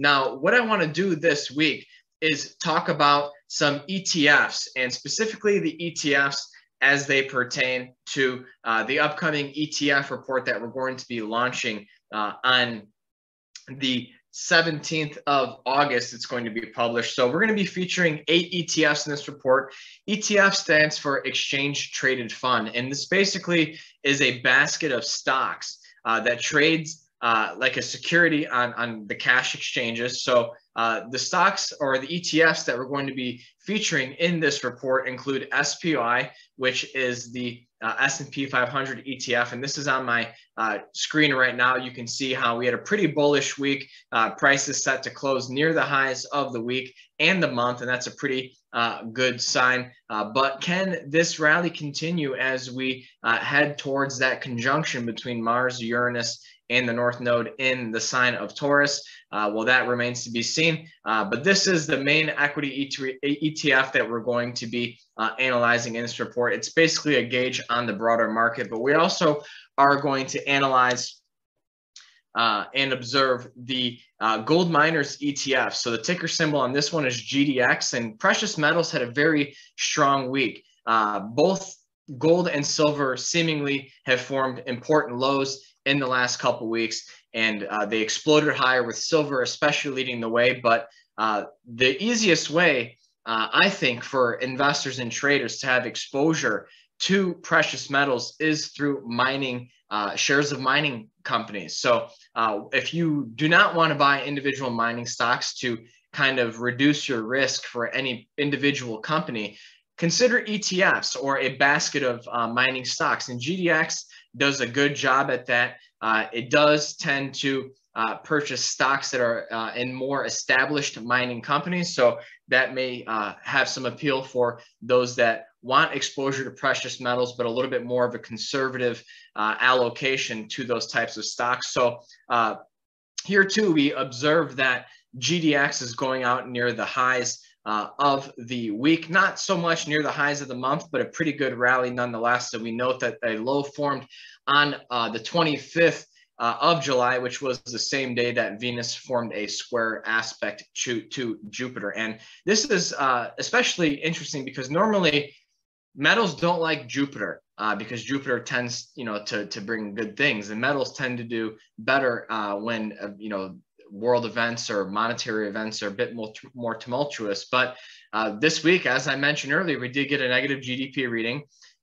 now, what I want to do this week is talk about some ETFs and specifically the ETFs as they pertain to uh, the upcoming ETF report that we're going to be launching uh, on the 17th of August, it's going to be published. So we're going to be featuring eight ETFs in this report. ETF stands for Exchange Traded Fund. And this basically is a basket of stocks uh, that trades uh, like a security on, on the cash exchanges. So uh, the stocks or the ETFs that we're going to be featuring in this report include SPY, which is the uh, S&P 500 ETF, and this is on my uh, screen right now. You can see how we had a pretty bullish week. Uh, prices set to close near the highs of the week and the month, and that's a pretty uh, good sign. Uh, but can this rally continue as we uh, head towards that conjunction between Mars, Uranus, and the North Node in the sign of Taurus? Uh, well, that remains to be seen. Uh, but this is the main equity ETF that we're going to be uh, analyzing in this report. It's basically a gauge on the broader market, but we also are going to analyze uh, and observe the uh, gold miners ETF. So the ticker symbol on this one is GDX, and precious metals had a very strong week. Uh, both gold and silver seemingly have formed important lows in the last couple weeks, and uh, they exploded higher with silver, especially leading the way. But uh, the easiest way, uh, I think, for investors and traders to have exposure to precious metals is through mining uh, shares of mining companies. So uh, if you do not want to buy individual mining stocks to kind of reduce your risk for any individual company, consider ETFs or a basket of uh, mining stocks. And GDX does a good job at that. Uh, it does tend to uh, purchase stocks that are uh, in more established mining companies. So that may uh, have some appeal for those that want exposure to precious metals, but a little bit more of a conservative uh, allocation to those types of stocks. So uh, here too, we observe that GDX is going out near the highs uh, of the week. Not so much near the highs of the month, but a pretty good rally nonetheless. So we note that a low formed on uh, the 25th uh, of July, which was the same day that Venus formed a square aspect to, to Jupiter. And this is uh, especially interesting because normally metals don't like Jupiter. Uh, because Jupiter tends, you know, to, to bring good things, and metals tend to do better uh, when, uh, you know, world events or monetary events are a bit more, more tumultuous. But uh, this week, as I mentioned earlier, we did get a negative GDP reading,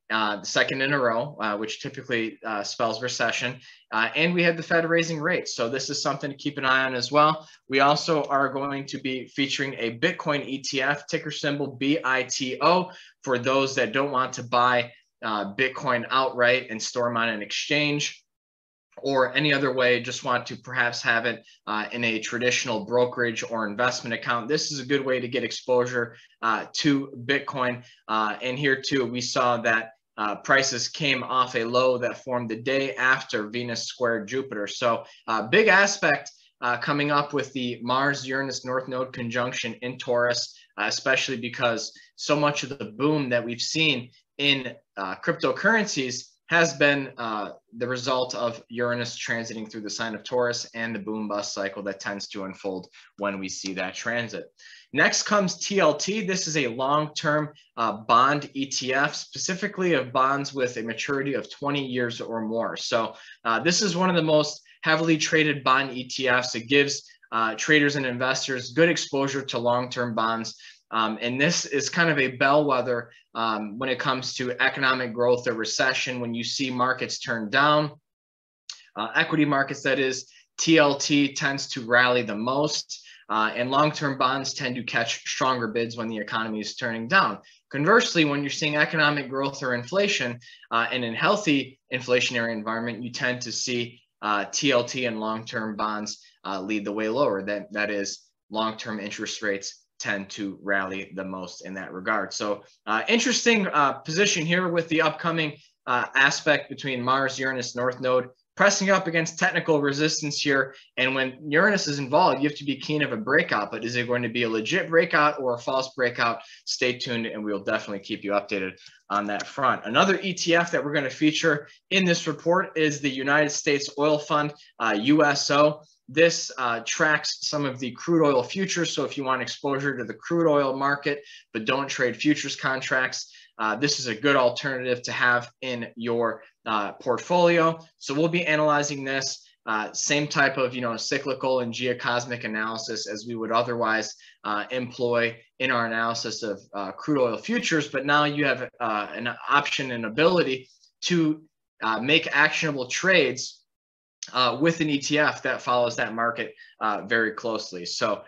uh, the second in a row, uh, which typically uh, spells recession. Uh, and we had the Fed raising rates. So this is something to keep an eye on as well. We also are going to be featuring a Bitcoin ETF, ticker symbol BITO, for those that don't want to buy uh, Bitcoin outright and store them on an exchange or any other way, just want to perhaps have it uh, in a traditional brokerage or investment account. This is a good way to get exposure uh, to Bitcoin. Uh, and here too, we saw that uh, prices came off a low that formed the day after Venus squared Jupiter. So uh, big aspect uh, coming up with the Mars-Uranus North Node conjunction in Taurus, especially because so much of the boom that we've seen in cryptocurrencies has been uh, the result of Uranus transiting through the sign of Taurus and the boom bust cycle that tends to unfold when we see that transit. Next comes TLT. This is a long-term uh, bond ETF, specifically of bonds with a maturity of 20 years or more. So uh, this is one of the most heavily traded bond ETFs. It gives uh, traders and investors good exposure to long-term bonds um, and this is kind of a bellwether um, when it comes to economic growth or recession. When you see markets turn down, uh, equity markets, that is, TLT tends to rally the most. Uh, and long-term bonds tend to catch stronger bids when the economy is turning down. Conversely, when you're seeing economic growth or inflation uh, in a healthy inflationary environment, you tend to see uh, TLT and long-term bonds uh, lead the way lower. That, that is long-term interest rates tend to rally the most in that regard. So uh, interesting uh, position here with the upcoming uh, aspect between Mars, Uranus, North Node, pressing up against technical resistance here. And when Uranus is involved, you have to be keen of a breakout, but is it going to be a legit breakout or a false breakout? Stay tuned and we'll definitely keep you updated on that front. Another ETF that we're going to feature in this report is the United States Oil Fund, uh, USO. This uh, tracks some of the crude oil futures. So if you want exposure to the crude oil market, but don't trade futures contracts, uh, this is a good alternative to have in your uh, portfolio. So we'll be analyzing this. Uh, same type of you know cyclical and geocosmic analysis as we would otherwise uh, employ in our analysis of uh, crude oil futures, but now you have an option and ability to make actionable trades uh, with an ETF that follows that market very closely. So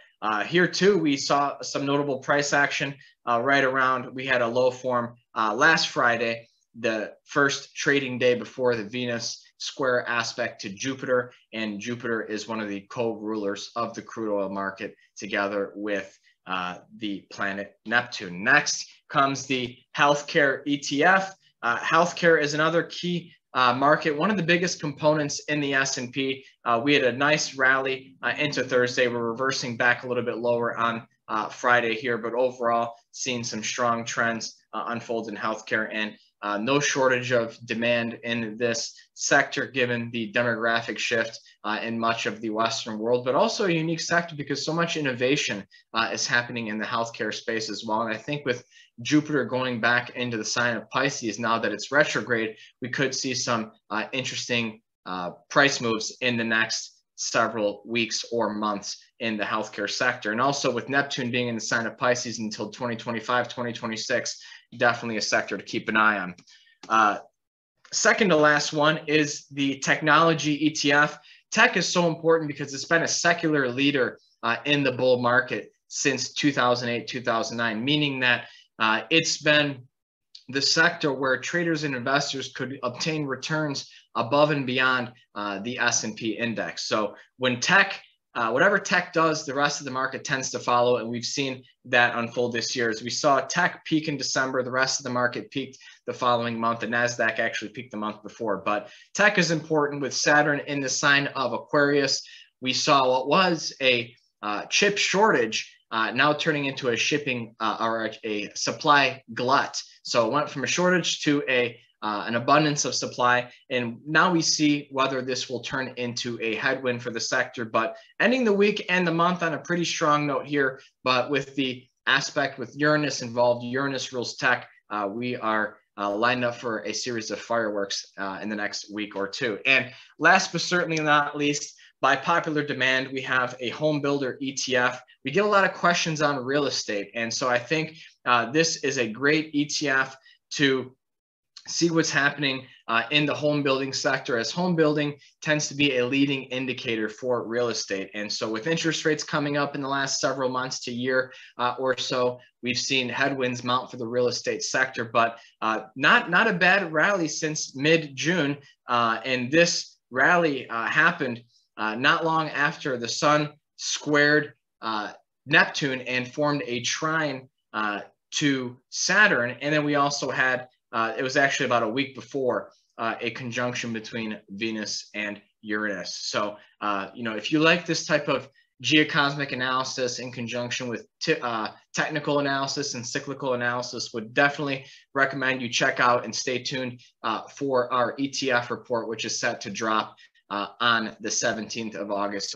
here too, we saw some notable price action right around. We had a low form last Friday, the first trading day before the Venus square aspect to Jupiter, and Jupiter is one of the co-rulers of the crude oil market together with uh, the planet Neptune. Next comes the healthcare ETF. Uh, healthcare is another key uh, market, one of the biggest components in the S&P. Uh, we had a nice rally uh, into Thursday. We're reversing back a little bit lower on uh, Friday here, but overall seeing some strong trends unfold in healthcare and uh, no shortage of demand in this sector given the demographic shift uh, in much of the Western world, but also a unique sector because so much innovation uh, is happening in the healthcare space as well. And I think with Jupiter going back into the sign of Pisces now that it's retrograde, we could see some uh, interesting uh, price moves in the next several weeks or months in the healthcare sector. And also with Neptune being in the sign of Pisces until 2025, 2026, definitely a sector to keep an eye on. Uh, second to last one is the technology ETF. Tech is so important because it's been a secular leader uh, in the bull market since 2008, 2009, meaning that uh, it's been the sector where traders and investors could obtain returns above and beyond uh, the S&P index. So when tech uh, whatever tech does, the rest of the market tends to follow, and we've seen that unfold this year. As we saw tech peak in December, the rest of the market peaked the following month. The Nasdaq actually peaked the month before. But tech is important with Saturn in the sign of Aquarius. We saw what was a uh, chip shortage uh, now turning into a shipping uh, or a, a supply glut. So it went from a shortage to a uh, an abundance of supply. And now we see whether this will turn into a headwind for the sector. But ending the week and the month on a pretty strong note here, but with the aspect with Uranus involved, Uranus rules tech, uh, we are uh, lined up for a series of fireworks uh, in the next week or two. And last but certainly not least, by popular demand, we have a home builder ETF. We get a lot of questions on real estate. And so I think uh, this is a great ETF to see what's happening uh, in the home building sector as home building tends to be a leading indicator for real estate. And so with interest rates coming up in the last several months to year uh, or so, we've seen headwinds mount for the real estate sector, but uh, not, not a bad rally since mid-June. Uh, and this rally uh, happened uh, not long after the sun squared Neptune and formed a trine to Saturn. And then we also had uh, it was actually about a week before uh, a conjunction between Venus and Uranus. So, uh, you know, if you like this type of geocosmic analysis in conjunction with uh, technical analysis and cyclical analysis, would definitely recommend you check out and stay tuned uh, for our ETF report, which is set to drop uh, on the 17th of August.